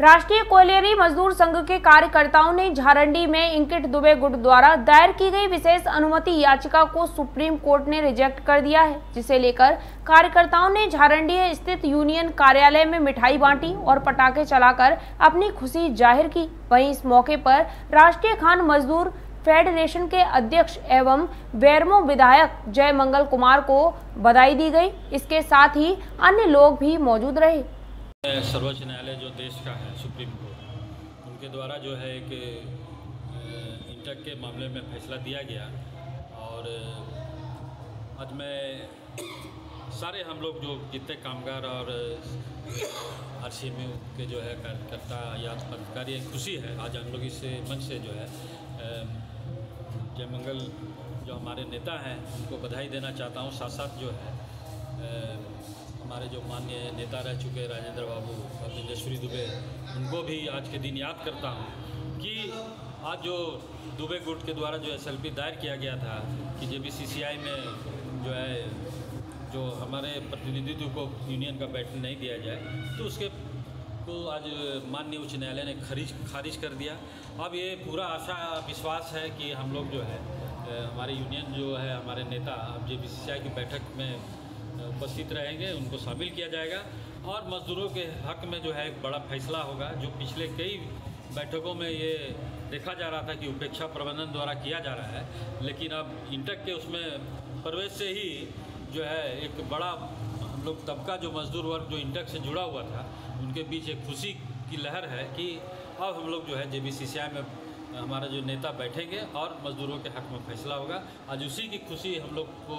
राष्ट्रीय कोयलेरी मजदूर संघ के कार्यकर्ताओं ने झारंडी में इंकित दुबे गुट द्वारा दायर की गई विशेष अनुमति याचिका को सुप्रीम कोर्ट ने रिजेक्ट कर दिया है, जिसे लेकर कार्यकर्ताओं ने झारंडी स्थित यूनियन कार्यालय में मिठाई बांटी और पटाखे चलाकर अपनी खुशी ज़ाहिर की। वहीं इस मौके पर राष्ट्रीय खान मजदूर फेडरेशन के अध्यक्ष एवं वेरमो विधायक जय मंगल कुमार को बधाई दी गई। इसके साथ ही अन्य लोग भी मौजूद रहे। सर्वोच्च न्यायालय जो देश का है, सुप्रीम कोर्ट। उनके द्वारा जो है एक इंटक के मामले में फैसला दिया गया और आज मैं सारे हम लोग जो जितने कामगार और आर के जो है कार्यकर्ता या पदाधिकारी खुशी है। आज हम लोग इस मंच से जो है जयमंगल जो हमारे नेता हैं, उनको बधाई देना चाहता हूँ। साथ साथ जो है हमारे जो मान्य नेता रह चुके राजेंद्र बाबू और तेजस्वी दुबे, उनको भी आज के दिन याद करता हूँ कि आज जो दुबे गुट के द्वारा जो एसएलपी दायर किया गया था कि जे में जो है, जो हमारे प्रतिनिधित्व को यूनियन का बैठने नहीं दिया जाए तो उसके को आज माननीय उच्च न्यायालय ने खारिज खारिज कर दिया। अब ये पूरा आशा, विश्वास है कि हम लोग जो है हमारे यूनियन जो है, हमारे नेता, अब जेबीसीसीआई की बैठक में उपस्थित रहेंगे, उनको शामिल किया जाएगा। और मज़दूरों के हक में जो है एक बड़ा फैसला होगा, जो पिछले कई बैठकों में ये देखा जा रहा था कि उपेक्षा प्रबंधन द्वारा किया जा रहा है, लेकिन अब इंटक के उसमें प्रवेश से ही जो है एक बड़ा हम लोग तबका जो मजदूर वर्ग जो इंटक से जुड़ा हुआ था, उनके बीच एक खुशी की लहर है कि अब हम लोग जो है जे बी में, हमारा जो नेता बैठेंगे और मज़दूरों के हक में फैसला होगा। आज उसी की खुशी हम लोग को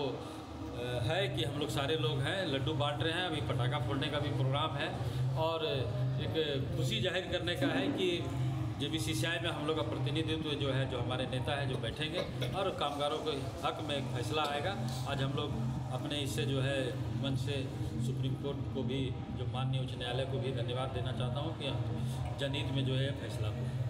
है कि हम लोग सारे लोग हैं, लड्डू बांट रहे हैं, अभी पटाखा फोड़ने का भी प्रोग्राम है और एक खुशी ज़ाहिर करने का है कि जे बी सी में हम लोग का प्रतिनिधित्व जो है, जो हमारे नेता है, जो बैठेंगे और कामगारों के हक में एक फैसला आएगा। आज हम लोग अपने इससे जो है मंच से सुप्रीम कोर्ट को भी, जो माननीय उच्च न्यायालय को भी धन्यवाद देना चाहता हूँ कि जनहित में जो है, फैसला हो